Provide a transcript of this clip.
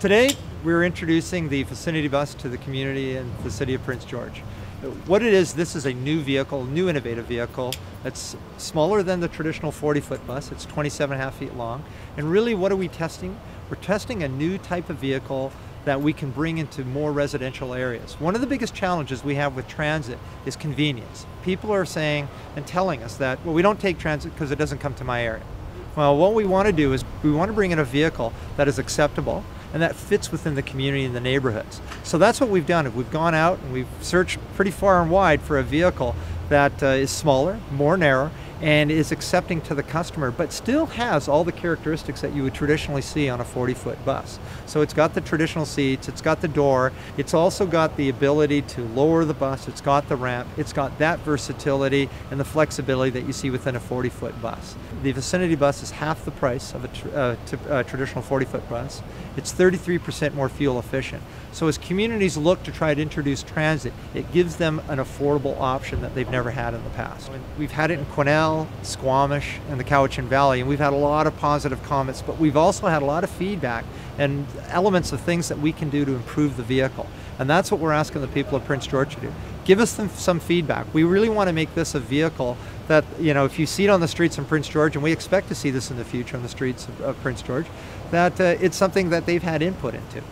Today, we're introducing the Vicinity Bus to the community in the city of Prince George. What it is, this is a new vehicle, new innovative vehicle that's smaller than the traditional 40 foot bus. It's 27 and a half feet long. And really, what are we testing? We're testing a new type of vehicle that we can bring into more residential areas. One of the biggest challenges we have with transit is convenience. People are saying and telling us that, well, we don't take transit because it doesn't come to my area. Well, what we want to do is we want to bring in a vehicle that is acceptable and that fits within the community and the neighborhoods. So that's what we've done. We've gone out and we've searched pretty far and wide for a vehicle that uh, is smaller, more narrow, and is accepting to the customer, but still has all the characteristics that you would traditionally see on a 40 foot bus. So it's got the traditional seats, it's got the door, it's also got the ability to lower the bus, it's got the ramp, it's got that versatility and the flexibility that you see within a 40 foot bus. The Vicinity bus is half the price of a tr uh, uh, traditional 40 foot bus. It's 33% more fuel efficient. So as communities look to try to introduce transit, it gives them an affordable option that they've never had in the past. We've had it in Quesnel, Squamish, and the Cowichan Valley, and we've had a lot of positive comments, but we've also had a lot of feedback and elements of things that we can do to improve the vehicle. And that's what we're asking the people of Prince George to do. Give us some, some feedback. We really want to make this a vehicle that, you know, if you see it on the streets in Prince George, and we expect to see this in the future on the streets of, of Prince George, that uh, it's something that they've had input into.